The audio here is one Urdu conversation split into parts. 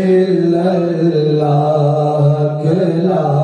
الا اللہ لا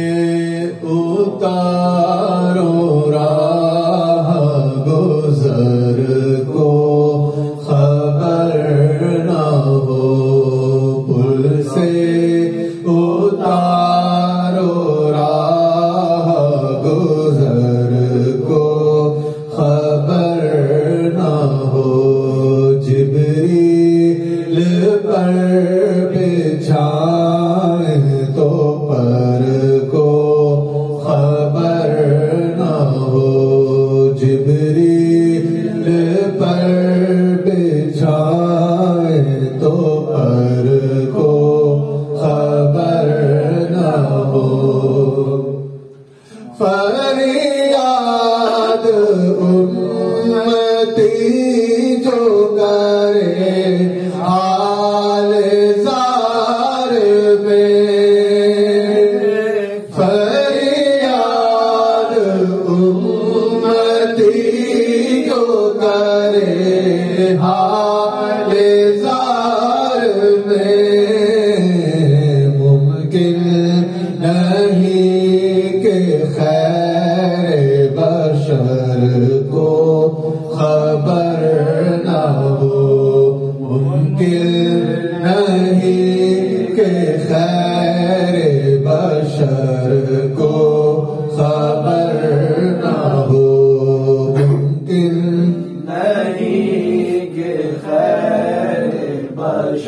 سے اتارو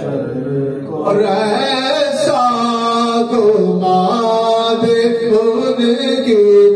بشر کو ماں ایسا ان کی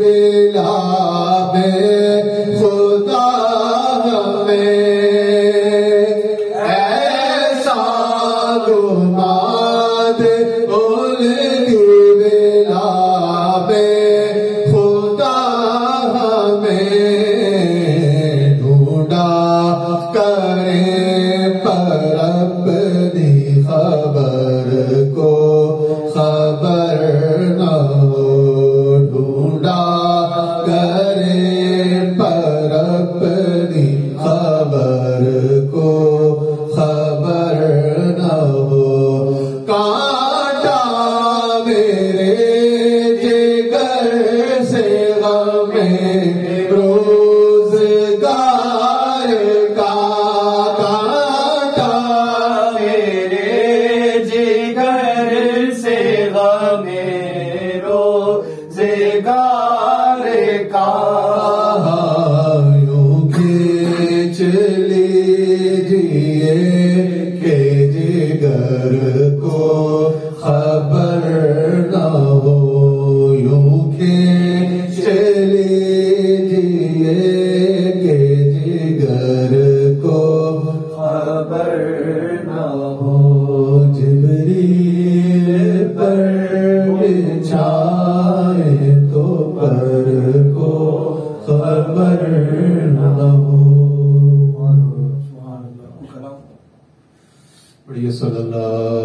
پڑھیے صلی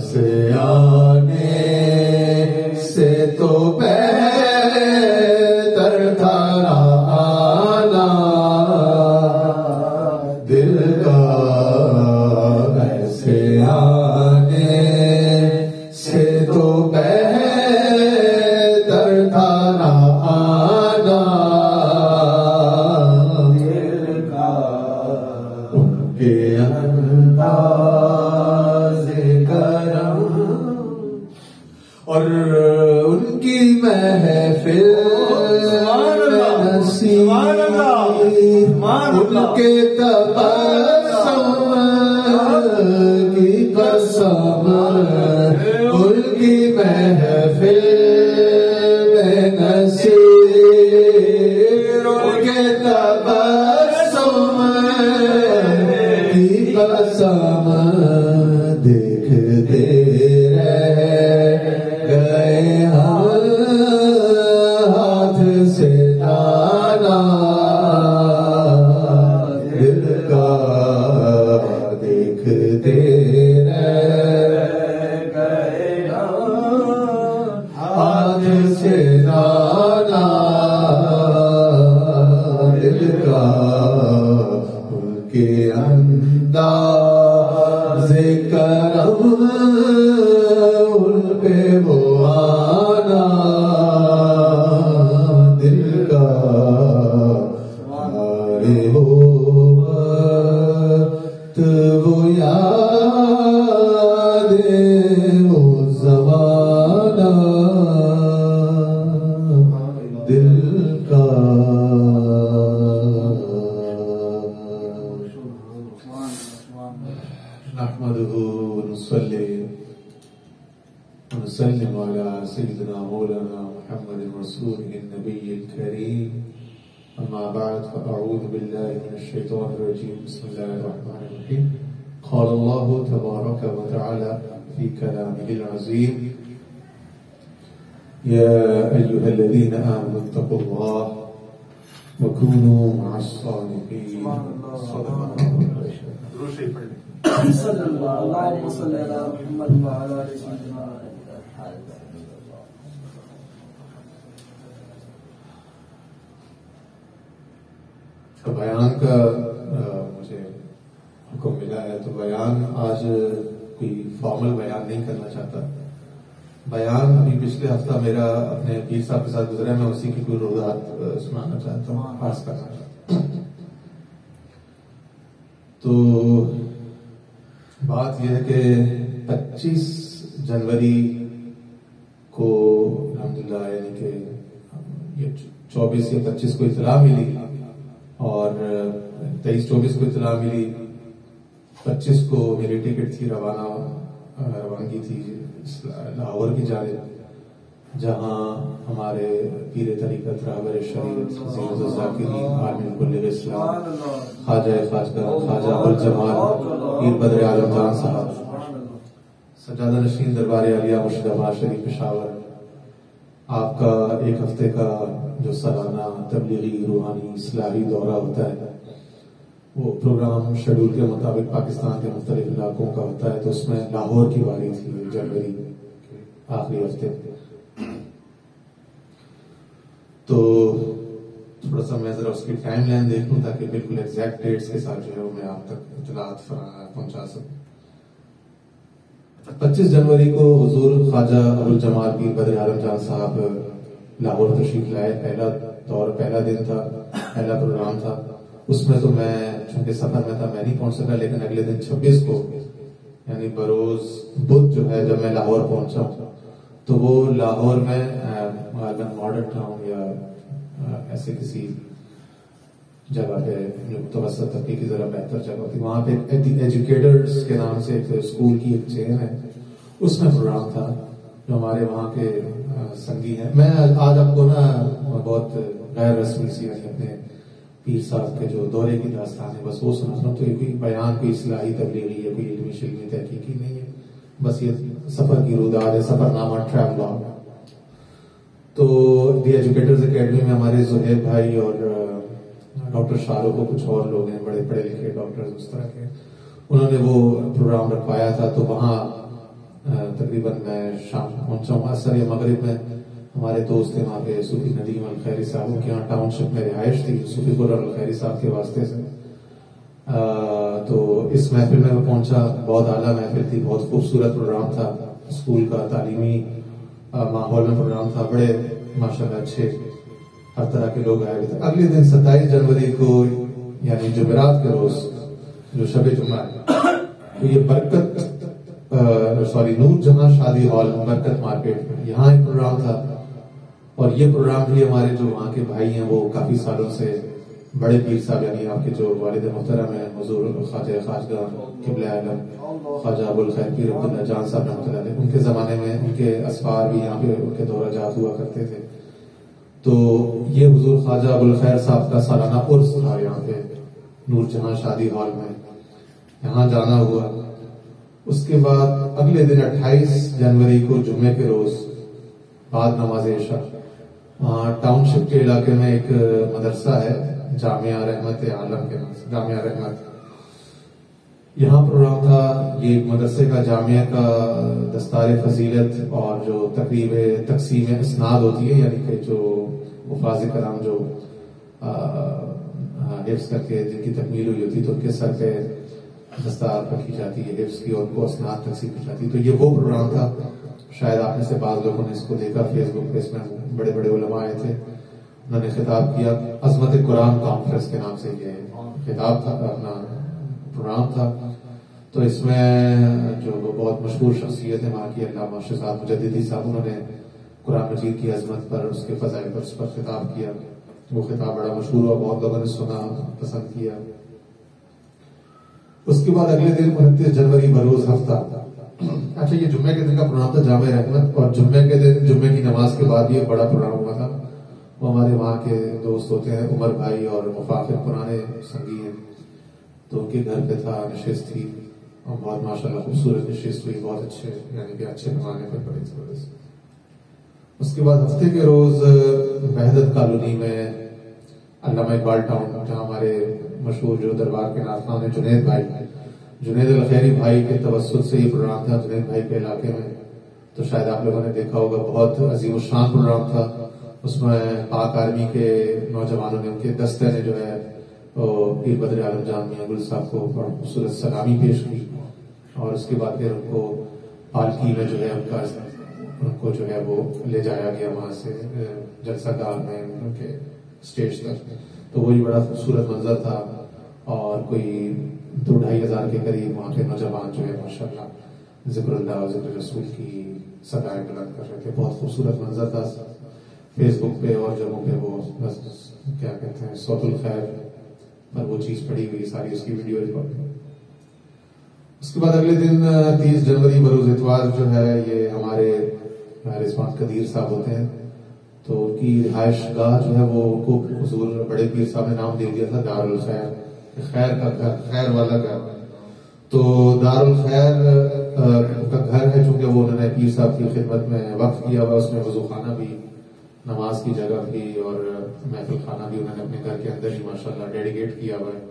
سے ارے وہ الصالحين صلی اللہ محمد بیان کا مجھے حکم ملا ہے تو بیان آج کوئی فارمل بیان نہیں کرنا چاہتا۔ بیان ابھی پچھلے ہفتہ میرا اپنے پیر صاحب کے ساتھ گزرا ہے، میں اسی کی کوئی روزات سنانا چاہتا ہوں خاص کرنا چاہتا ہوں۔ تو بات یہ ہے کہ پچیس جنوری کو الحمدللہ یعنی کہ یہ چوبیس یا پچیس کو اطلاع ملی اور تیئیس چوبیس کو اطلاع ملی، پچیس کو میری ٹکٹ تھی، روانہ، روانگی تھی لاہور کی جانب۔ جہاں ہمارے پیر طریقت رابر شریف، عزیز الذاکرین عالم کل اسلام، خواجہ خواجہ خواجہ الجمال پیر بدر عالم جان صاحب، سجادہ نشین دربار عالیہ مرشد آباد شریف پشاور، آپ کا ایک ہفتے کا جو سالانہ تبلیغی روحانی اصلاحی دورہ ہوتا ہے، وہ پروگرام شیڈول کے مطابق پاکستان کے مختلف علاقوں کا ہوتا ہے، تو اس میں لاہور کی باری تھی، جنوری، آخری ہفتے۔ تو تھوڑا سا میں ذرا اس کی ٹائم لائن دیکھ لوں تاکہ بالکل ایگزیکٹ ڈیٹس کے ساتھ جو ہے وہ میں آپ تک اطلاعات پہنچا سکوں۔ پچیس جنوری کو حضور خواجہ ابوالجمال پیر بدر عالم جان صاحب لاہور تشریف لائے۔ پہلا دور، پہلا دن تھا، پہلا پروگرام تھا۔ اس میں تو میں، چونکہ سفر میں تھا، میں نہیں پہنچ سکا، لیکن اگلے دن چھبیس کو یعنی بروز بدھ جو ہے، جب میں لاہور پہنچا تو وہ لاہور میں ماڈرن ٹاؤن یا ایسے کسی جگہ پہ متوسط طبقے کی ذرا بہتر جگہ ہوتی، وہاں پہ ایجوکیٹرز کے نام سے ایک اسکول کی ایک چین ہے، اس میں پروگرام تھا جو ہمارے وہاں کے سنگی ہیں۔ میں آج آپ کو نا بہت غیر رسمی سی اپنے پیر صاحب کے جو دورے کی داستان ہے، بس وہ سنا رہا ہوں، تو یہ کوئی بیان، کوئی اصلاحی تبلیغی ہے کوئی علمی شلمی تحقیقی نہیں ہے۔ بس یہ سفر کی روداد ہے سفر نامہ ٹریول تو دی ایجوکیٹرز اکیڈمی میں ہمارے زہیب بھائی اور ڈاکٹر شاہ رخ کو کچھ اور لوگ ہیں بڑے پڑھے لکھے ڈاکٹر اس طرح کے۔ انہوں نے وہ پروگرام رکھوایا تھا تو وہاں تقریباً میں شام پہنچا ہوں۔ اثر یا مغرب میں ہمارے دوست تھے وہاں پہ صوفی ندیم الخیری صاحب ان کے یہاں ٹاؤن شپ میں رہائش تھی صوفی قرر الخیری صاحب کے واسطے سے۔ آ، تو اس محفل میں میں پہنچا، بہت اعلیٰ محفل تھی، بہت خوبصورت پروگرام تھا، اسکول کا تعلیمی ماحول میں پروگرام تھا، بڑے ماشاء اللہ اچھے ہر طرح کے لوگ آئے ہوئے تھے۔ اگلے دن ستائیس جنوری کو یعنی جمعرات کے روز، جو شب جمعہ ہے، تو یہ برکت سوری، نور جہاں شادی ہال، برکت مارکیٹ میں، یہاں ایک پروگرام تھا۔ اور یہ پروگرام بھی ہمارے جو وہاں کے بھائی ہیں، وہ کافی سالوں سے بڑے پیر صاحب یعنی آپ کے جو والد محترم ہیں، حضور، خواجہ خواجہ قبل عالم خواجہ ابو الخیر پیر عبداللہ جان صاحب، رحمۃ اللہ علیہ، ان کے زمانے میں ان کے اسفار بھی یہاں پہ ان کے دورہ جات ہوا کرتے تھے۔ تو یہ حضور خواجہ ابو الخیر صاحب کا سالانہ عرس تھا یہاں پہ، نور جہاں شادی ہال میں۔ یہاں جانا ہوا۔ اس کے بعد اگلے دن اٹھائیس جنوری کو جمعے کے روز بعد نماز عشاء ٹاؤن شپ کے علاقے میں ایک مدرسہ ہے۔ جامعہ رحمت عالم کے نام سے، جامعہ رحمت۔ یہاں پروگرام تھا، یہ مدرسے کا جامعہ کا دستار فضیلت اور جو تقریب تقسیم اسناد ہوتی ہے یعنی کہ جو مفاظ کرام جو حفظ کر کے جن کی تکمیل ہوئی ہوتی تو ان کے سر پہ دستار رکھی جاتی ہے، حفظ کی اور کو اسناد تقسیم کی جاتی ہے۔ تو یہ وہ پروگرام تھا، شاید آپ میں سے بعض لوگوں نے اس کو دیکھا، فیس بک پہ اس میں بڑے بڑے علماء آئے تھے۔ انہوں نے خطاب کیا، عظمت قرآن کانفرنس کے نام سے یہ خطاب تھا، اپنا پروگرام تھا۔ تو اس میں جو بہت مشہور شخصیت ہے وہاں کی علامہ شہزاد مجددی صاحب، انہوں نے قرآن مجید کی عظمت پر، اس کے فضائل پر، اس پر خطاب کیا۔ وہ خطاب بڑا مشہور ہوا، بہت لوگوں نے سنا، پسند کیا۔ اس کے بعد اگلے دن انتیس جنوری بروز ہفتہ۔ اچھا یہ جمعے کے دن کا پروگرام تھا، جامع رحمت، اور جمعے کے دن جمعے کی نماز کے بعد یہ بڑا پروگرام ہوا تھا۔ وہ ہمارے وہاں کے دوست ہوتے ہیں، عمر بھائی اور مفاخر پرانے سنگی ہیں۔ تو ان کے گھر پہ تھا، نشست تھی۔ اور بہت ماشاء اللہ خوبصورت نشست ہوئی، بہت اچھے یعنی کہ اچھے پیمانے پر بڑی زبردست اس کے بعد ہفتے کے روز وحدت کالونی میں علامہ اقبال ٹاؤن، جہاں ہمارے مشہور جو دربار کے ناخوان ہیں، جنید بھائی۔ جنید الخیری بھائی کے توسط سے یہ پروگرام تھا، جنید بھائی کے علاقے میں۔ تو شاید آپ لوگوں نے دیکھا ہوگا، بہت عظیم الشان پروگرام تھا۔ اس میں پاک آرمی کے نوجوانوں نے ان کے دستے نے جو ہے پیر بدر عالم جان میاں گل صاحب کو بڑا خوبصورت سلامی پیش کی اور اس کے بعد پھر ان کو پالکی میں جو ہے ان کا ان کو جو ہے وہ لے جایا گیا وہاں سے، جلسہ گاہ میں ان کے اسٹیج تک تو وہی بڑا خوبصورت منظر تھا اور کوئی دو ڈھائی ہزار کے قریب وہاں کے نوجوان جو ہے ماشاء اللہ ذکر اللہ اور ذکر رسول کی سدائے بلند کر رہے تھے۔ بہت خوبصورت منظر تھا۔ فیس بک پہ اور جگہوں پہ وہ بس کیا کہتے ہیں سوت الخیر پر وہ چیز پڑی ہوئی ساری اس کی ویڈیو اس کے بعد اگلے دن تیس جنوری بروز اتوار جو ہے، یہ ہمارے رضوان قدیر صاحب ہوتے ہیں۔ تو ان کی رہائش گاہ جو ہے، وہ کو حضور بڑے پیر صاحب نے نام دے دیا تھا دار الخیر خیر کا گھر، خیر والا گھر۔ تو دار الخیر کا گھر ہے، چونکہ وہ انہوں نے پیر صاحب کی خدمت میں وقف کیا ہوا، اس میں وضو خانہ بھی نماز کی جگہ بھی اور محفل خانہ بھی انہوں نے اپنے گھر کے اندر ہی ماشاءاللہ ڈیڈیکیٹ کیا ہوا ہے۔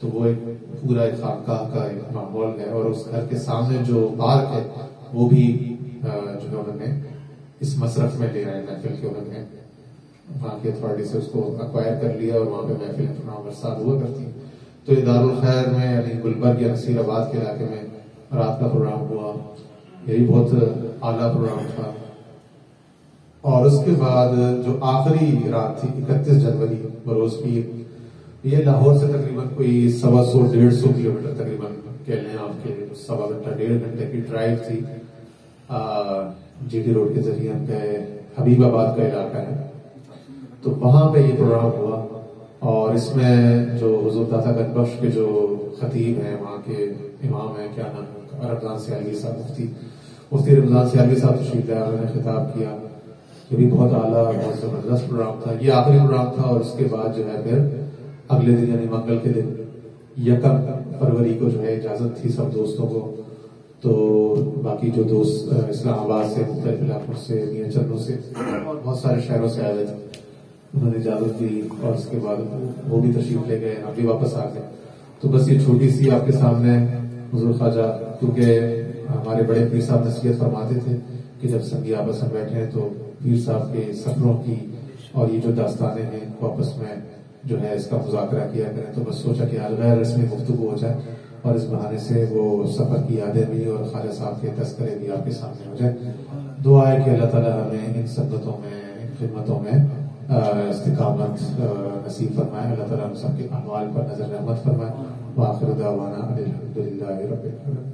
تو وہ ایک پورا ایک خانقاہ کا ایک ماحول ہے اور اس گھر کے سامنے جو پارک ہے، وہ بھی جو ہے انہوں نے اس مصرف میں لے آئے، محفل کے انہوں نے۔ وہاں کی اتھارٹی سے اس کو اکوائر کر لیا اور وہاں پہ محفل اپنا برسات ہوا کرتی۔ تو یہ دارالخیر میں یعنی گلبرگ یا نصیر آباد کے علاقے میں رات کا پروگرام ہوا۔ یہ بھی بہت اعلیٰ پروگرام تھا۔ اور اس کے بعد جو آخری رات تھی، اکتیس جنوری بروز پیر، یہ لاہور سے تقریباً کوئی سوا سو، ڈیڑھ سو کلو میٹر تقریباً کہہ لیں آپ کے سوا گھنٹہ، ڈیڑھ گھنٹے کی ڈرائیو تھی۔ جی ٹی روڈ کے ذریعے ہم گئے، حبیب آباد کا علاقہ ہے۔ تو وہاں پہ یہ پروگرام ہوا اور اس میں جو حضور داتا گنج بخش کے جو خطیب ہیں، وہاں کے امام ہیں، کیا نام رمضان سیالوی صاحب، مفتی مفتی رمضان سیالوی صاحب تشریف لائے انہوں نے خطاب کیا۔ یہ بھی بہت اعلیٰ بہت زبردست پروگرام تھا۔ یہ آخری پروگرام تھا اور اس کے بعد جو ہے پھر اگلے دن یعنی منگل کے دن یکم فروری کو جو ہے اجازت تھی سب دوستوں کو۔ تو باقی جو دوست اسلام آباد سے، مختلف علاقوں سے، میاں چندوں سے، بہت سارے شہروں سے آئے تھے۔ انہوں نے اجازت دی اور اس کے بعد وہ بھی تشریف لے گئے ہم بھی واپس آ گئے۔ تو بس یہ چھوٹی سی آپ کے سامنے حضور خواجہ، کیونکہ ہمارے بڑے پیر صاحب نصیحت فرماتے تھے کہ جب سنگی آپس میں بیٹھے ہیں تو پیر صاحب کے سفروں کی اور یہ جو داستانیں ہیں آپس میں جو ہے اس کا مذاکرہ کیا کریں تو بس سوچا کہ غیر رسمی گفتگو ہو جائے اور اس بہانے سے وہ سفر کی یادیں بھی اور خالد صاحب کے تذکرے بھی آپ کے سامنے ہو جائے دعا ہے کہ اللہ تعالیٰ ہمیں ان سنتوں میں، ان خدمتوں میں استقامت نصیب فرمائے۔ اللہ تعالیٰ ہم سب کے احوال پر نظر رحمت فرمائے۔ واخر دعوانا الحمد للہ رب العالمین۔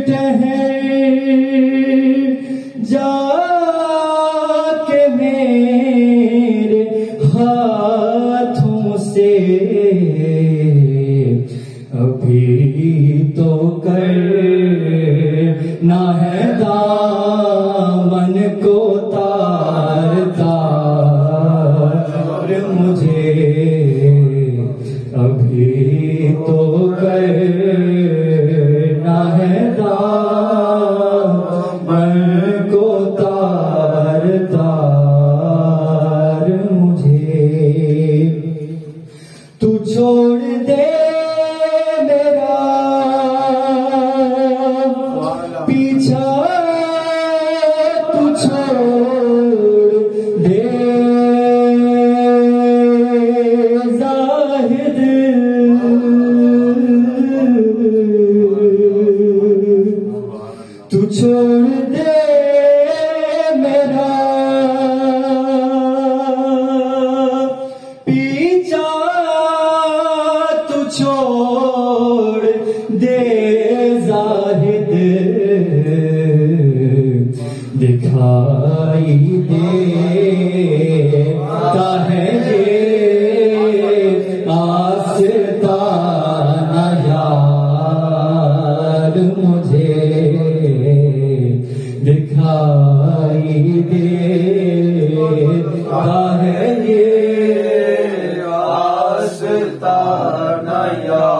عشق ٹہر آستانہ یار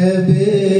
ہے بے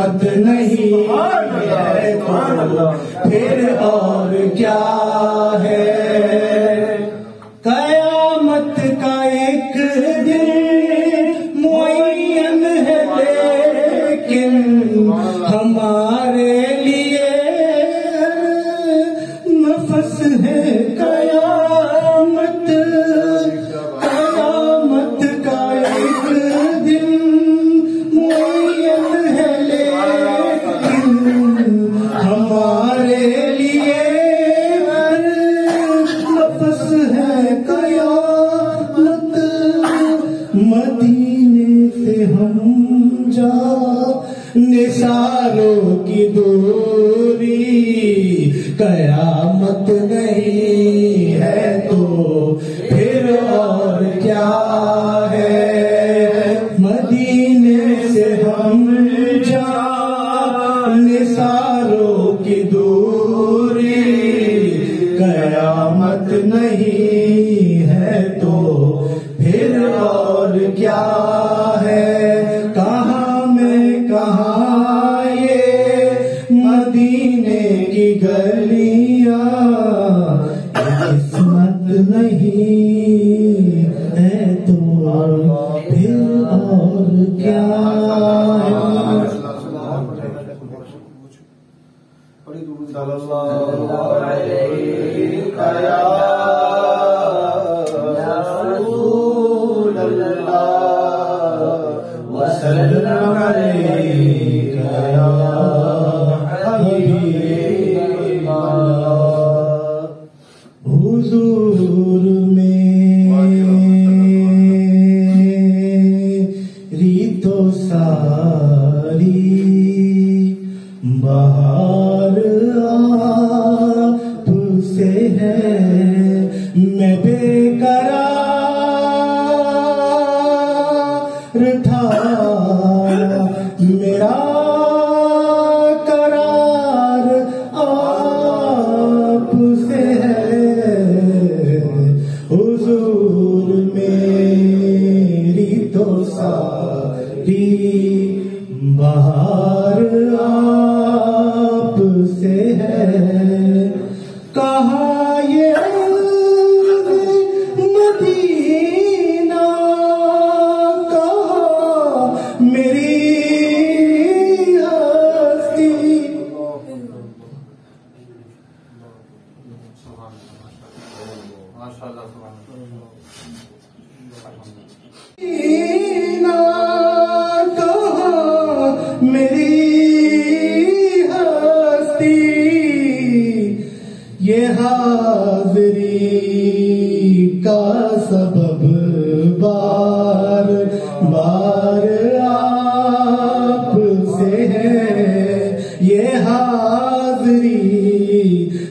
رحمت نہیں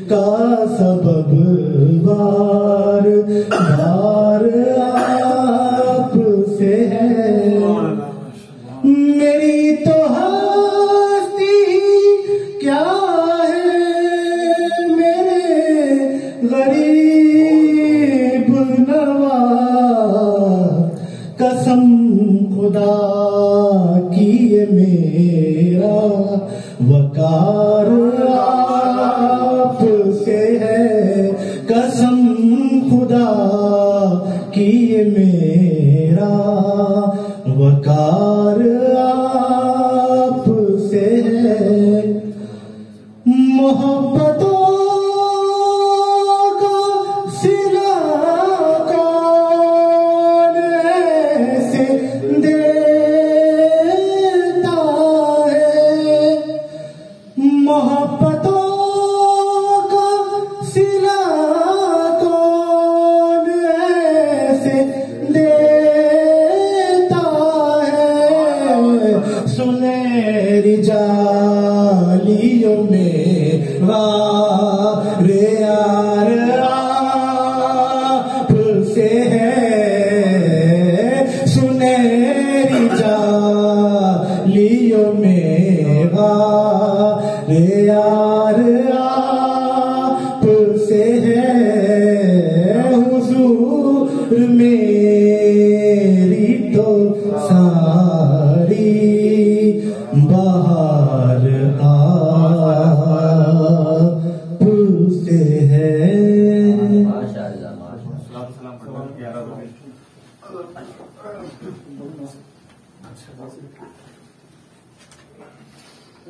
کا سبب بار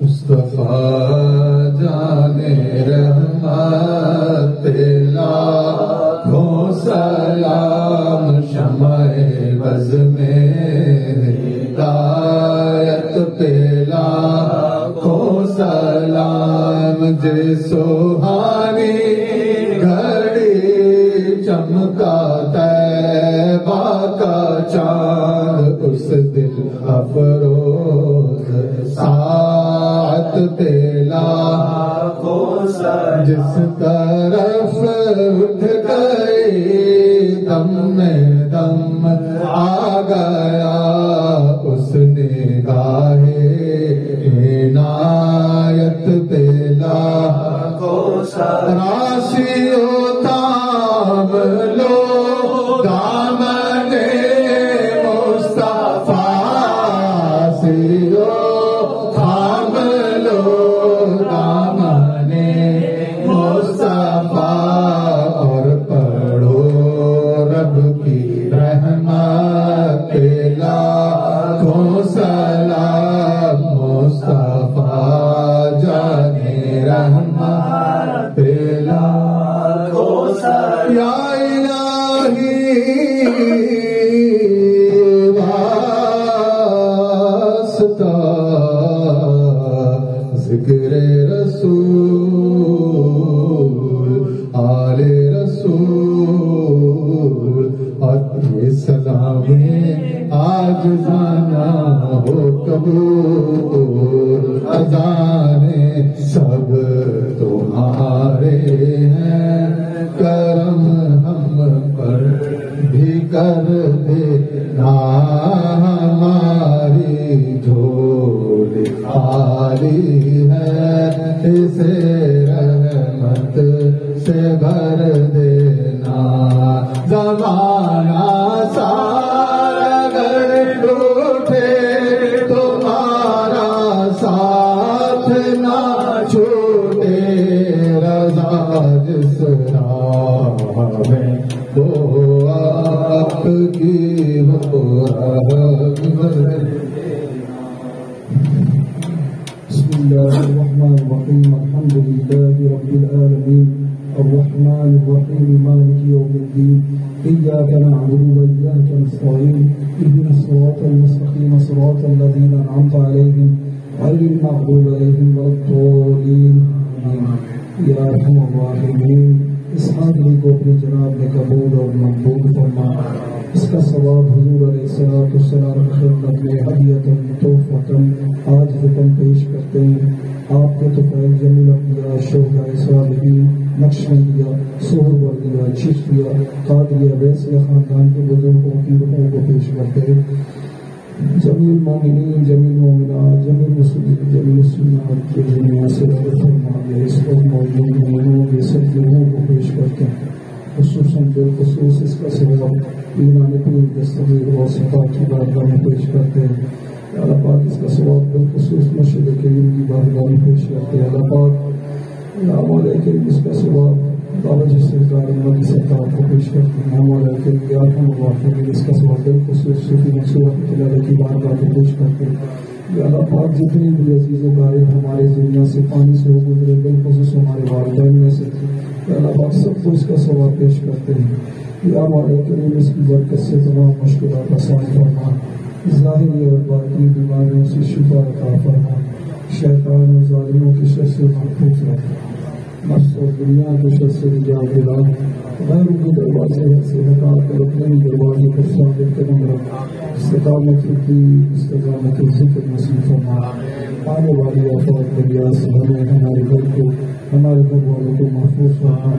مصطفیٰ جانے سلام شمع بز میں سلام تیلا جس طرف اٹھ گئی دم میں دم آ گیا۔ اس نے گاہے نایت تیلا راسی ہو آپ کے تو فیل جمیل انبیاء شہداء صالحین نقشبندیہ سہر وردیہ چشتیہ قادریہ ویسے خاندان کے بزرگوں کی روحوں کو پیش کرتے ہیں جمیل مومنین جمیل مومنات جمیل مسلمین، جمیل سنات کے دنیا سے رب فرمائے اس کو موجود مومنوں کے سب گروہوں کو پیش کرتے ہیں خصوصاً بالخصوص اس کا سبب ایمان پیر دستگیر و صفا کی بارگاہ میں پیش کرتے ہیں۔ اللہ پاک اس کا سبب بالخصوص مرشد کریم کی بارگاہ میں پیش کرتے ہیں۔ اللہ پاک یا مولا کریم اس کا سبب بابا جی سرکار اللہ کی سرکار کو پیش کرتے ہیں۔ یا مولا کریم یا ہم واقعی اس کا سبب بالخصوص صوفی منصور رحمۃ اللہ کی بارگاہ میں پیش کرتے ہیں۔ یا اللہ پاک جتنے بھی عزیز و غالب ہمارے دنیا سے پانی سے ہو گزرے، بالخصوص ہمارے والدین میں سے، یا اللہ پاک سب کو اس کا ثواب پیش کرتے ہیں۔ یا مولا کریم اس کی برکت سے تمام مشکلات آسان فرما۔ ظاہری اور باطنی بیماریوں سے شفا عطا فرما۔ شیطان و ظالموں کی شر سے محفوظ رکھ نفس اور دنیا کے شر سے نجات دلا غیر کے دروازے سے ہٹا کر اپنے دروازے پر ثابت قدم رکھ استقامت کی، استقامت ذکر نصیب فرما۔ آنے والی آفات دریا سے ہمیں ہمارے گھر کو ہمارے گھر والوں کو محفوظ فرما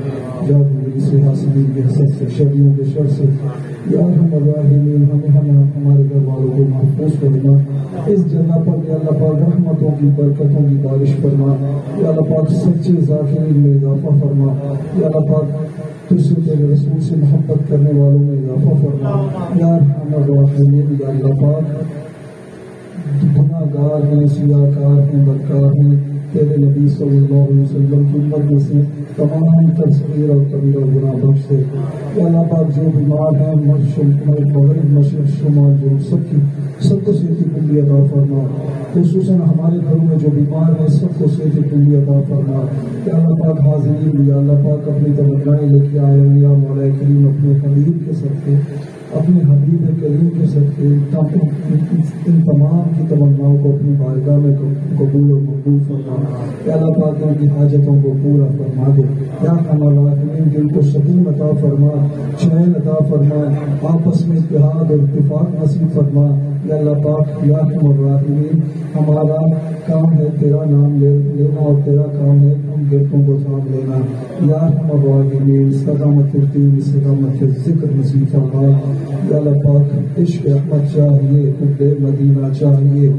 جادوگری جی سے حاصلی کے حسد سے شریوں کے شر سے۔ یا ہم الراحمین، ہمیں ہمیں ہمارے گھر والوں کو محفوظ فرما۔ اس جگہ پر یا اللہ پاک رحمتوں کی، برکتوں کی بارش فرما۔ یا اللہ پاک سچے ذاکرین میں اضافہ فرما۔ یا اللہ پاک تجھ سے تیرے رسول سے محبت کرنے والوں میں اضافہ فرما۔ یا ہم الراحمین، یا اللہ پاک گناہ گار ہیں، سیاہ کار ہیں، بدکار ہیں۔ تیرے نبی صلی اللہ علیہ وسلم کی امت میں سے تمام تر صغیر اور کبیر اور گناہ بخش سے۔ یا اللہ پاک جو بیمار ہیں مشرق مغرب مشرق، شمال جو سب کی، سب کو صحت کلی عطا فرما۔ خصوصاً ہمارے گھروں میں جو بیمار ہیں، سب کو صحت کلی عطا فرما۔ یا اللہ پاک حاضرین، یا اللہ پاک اپنی تمنائیں لے کے آئے ہیں، یا مولا کریم اپنے حبیب کے سب کے اپنے حبیب کریم کے صدقے ان تمام کی تمناؤں کو اپنی بارگاہ میں قبول و مقبول فرما۔ یا اللہ پاک ان کی حاجتوں کو پورا فرما دے۔ یا خان العالمین دل کو سکون عطا فرما چین عطا فرما، آپس میں اتحاد اور اتفاق نصیب فرما۔ یا اللہ پاک، یا خم الراحمین، ہمارا کام ہے تیرا نام لے، لینا اور تیرا کام ہے ہم گرتوں کو تھام لینا۔ یا خم الراحمین صدامت الدین صدامت ذکر نصیب فرما یا اللہ پاک، عشق احمد چاہیے، خود مدینہ چاہیے۔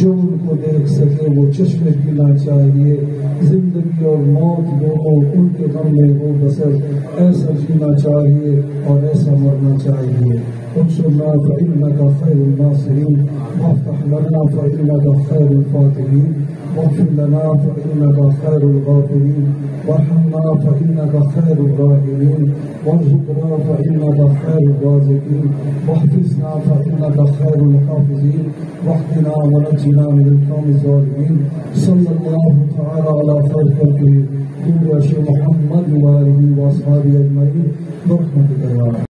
جو ان کو دیکھ سکے، وہ چشم پینا چاہیے۔ زندگی اور موت دونوں ان کے غم میں ہو بسر ایسا جینا چاہیے اور ایسا مرنا چاہیے۔ انصرنا فإنك خير الناصرين. وافتح لنا فإنك خير الفاتحين. واغفر لنا فإنك خير الغافرين وارحمنا فإنك خير الراحمين. وارزقنا فإنك خير الرازقين. واحفظنا فإنك خير الحافظين. واهدنا ونجنا من القوم الظالمين. صلى الله تعالى على خير خلقه. نور محمد وآله وأصحابه أجمعين. برحمتك يا رب.